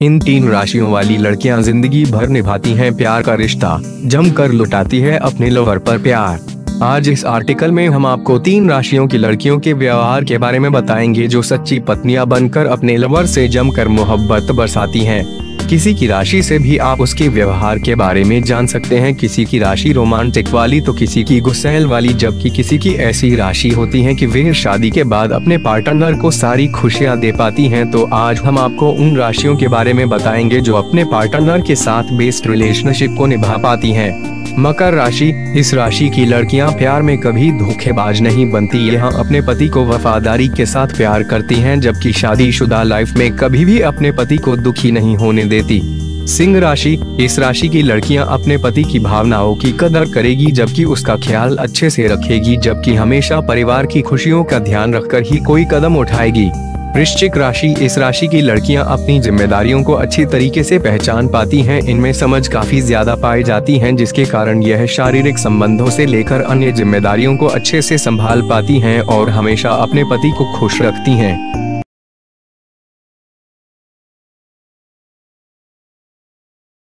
इन तीन राशियों वाली लड़कियाँ ज़िंदगी भर निभाती हैं प्यार का रिश्ता जमकर लुटाती है अपने लवर पर प्यार। आज इस आर्टिकल में हम आपको तीन राशियों की लड़कियों के व्यवहार के बारे में बताएँगे जो सच्ची पत्नियाँ बनकर अपने लवर से जमकर मोहब्बत बरसाती हैं। किसी की राशि से भी आप उसके व्यवहार के बारे में जान सकते हैं। किसी की राशि रोमांटिक वाली तो किसी की गुस्सेल वाली, जबकि किसी की ऐसी राशि होती है कि वे शादी के बाद अपने पार्टनर को सारी खुशियाँ दे पाती हैं। तो आज हम आपको उन राशियों के बारे में बताएँगे जो अपने पार्टनर के साथ बेस्ट रिलेशनशिप को निभा पाती हैं। मकर राशि, इस राशि की लड़कियाँ प्यार में कभी धोखेबाज नहीं बनती। यहाँ अपने पति को वफादारी के साथ प्यार करती हैं, जबकि शादीशुदा लाइफ में कभी भी अपने पति को दुखी नहीं होने देती। सिंह राशि, इस राशि की लड़कियाँ अपने पति की भावनाओं की कदर करेगी, जबकि उसका ख्याल अच्छे से रखेगी, जबकि हमेशा परिवार की खुशियों का ध्यान रखकर ही कोई कदम उठाएगी। वृश्चिक राशि, इस राशि की लड़कियाँ अपनी जिम्मेदारियों को अच्छी तरीके से पहचान पाती हैं। इनमें समझ काफ़ी ज़्यादा पाई जाती हैं, जिसके कारण यह शारीरिक संबंधों से लेकर अन्य जिम्मेदारियों को अच्छे से संभाल पाती हैं और हमेशा अपने पति को खुश रखती हैं।